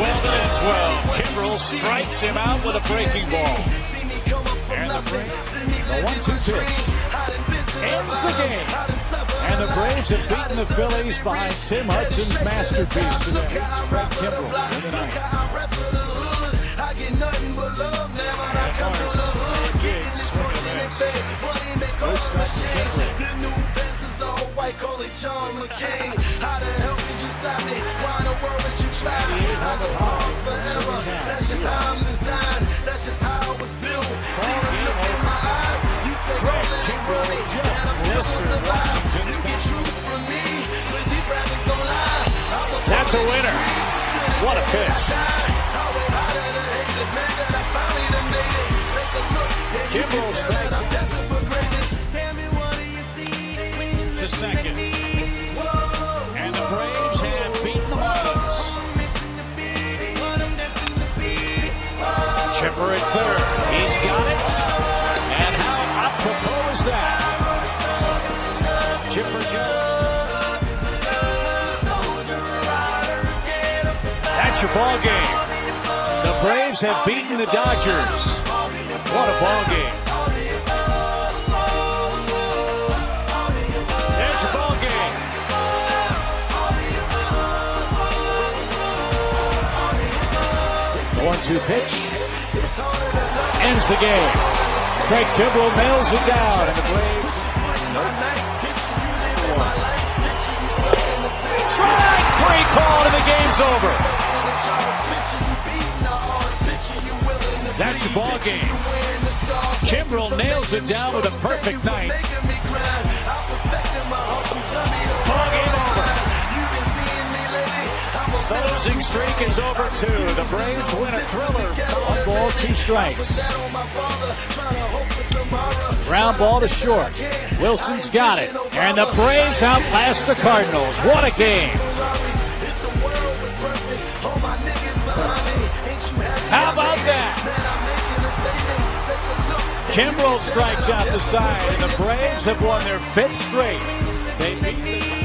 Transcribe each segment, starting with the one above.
12 and 12. Kimbrel strikes him out with a breaking ball. And the Braves, the one-two pitch ends the game. And the Braves have beaten the Phillies behind Tim Hudson's masterpiece today. Fred Kimbrel in the ninth. Good start for Kimbrel. That's a winner. What a pitch. Kimbrel strikes to second. And the Braves have beaten the Marlins. Chipper at third. He's got it. That's your ball game. The Braves have beaten the Dodgers. What a ball game. There's your ball game. The one-two pitch ends the game. Craig Kimbrel nails it down, and the Braves. Strike three called, and the game's over. That's your ball game. Kimbrel nails it down with a perfect night. Ball game over. The losing streak is over too. The Braves win a thriller. One ball, two strikes. Ground ball to short. Wilson's got it. And the Braves outlast the Cardinals. What a game. Kimbrel strikes out the side, and the Braves have won their fifth straight. They beat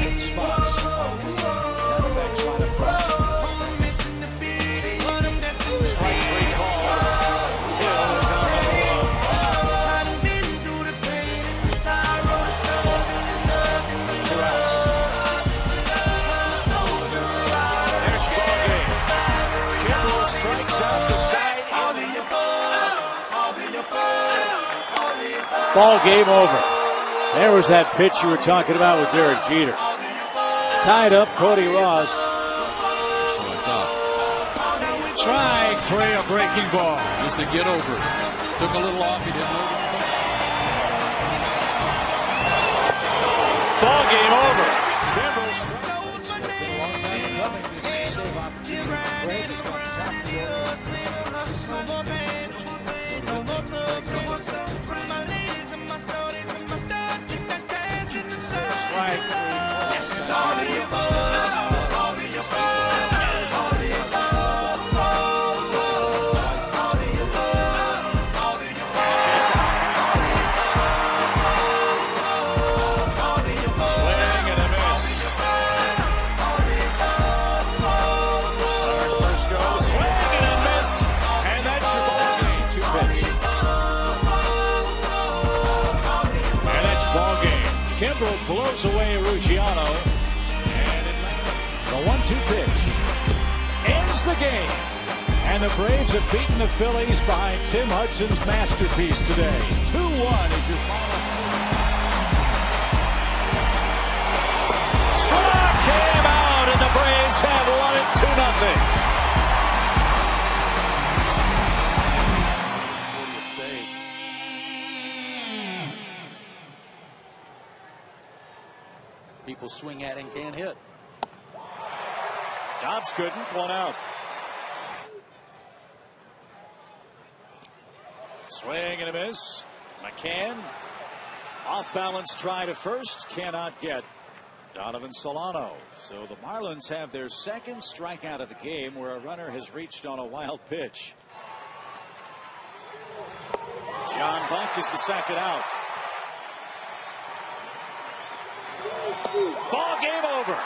Ball game over. There was that pitch you were talking about with Derek Jeter. Tied up Cody Ross. Strike three, a breaking ball. Just to get over. Took a little off. He didn't blows away Ruggiano. The one-two pitch ends the game. And the Braves have beaten the Phillies behind Tim Hudson's masterpiece today. 2-1 is your final. People swing at and can't hit. Dobbs couldn't. One out. Swing and a miss. McCann. Off balance try to first. Cannot get Donovan Solano. So the Marlins have their second strikeout of the game where a runner has reached on a wild pitch. John Buck is the second out. Ball game over.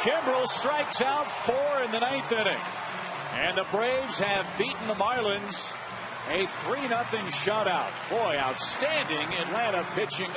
Kimbrel strikes out four in the ninth inning. And the Braves have beaten the Marlins a 3 0 shutout. Boy, outstanding Atlanta pitching.